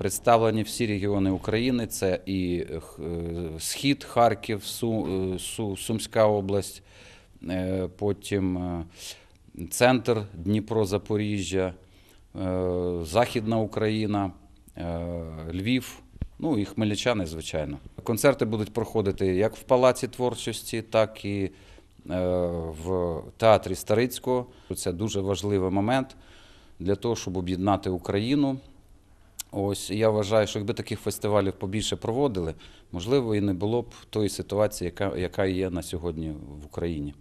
Представлені всі регіони України. Це і е, е, Схід, Харків, е, Су- Сумська область, потім центр Дніпро, Запоріжжя, Західна Україна, Львів. Ну і хмельничани, звичайно. Концерти будуть проходити як в Палаці творчості, так і в театрі Старицького. Це дуже важливий момент для того, щоб об'єднати Україну. Ось я вважаю, що якби таких фестивалів побільше проводили, можливо, і не було б тої ситуації, яка, яка є на сьогодні в Україні.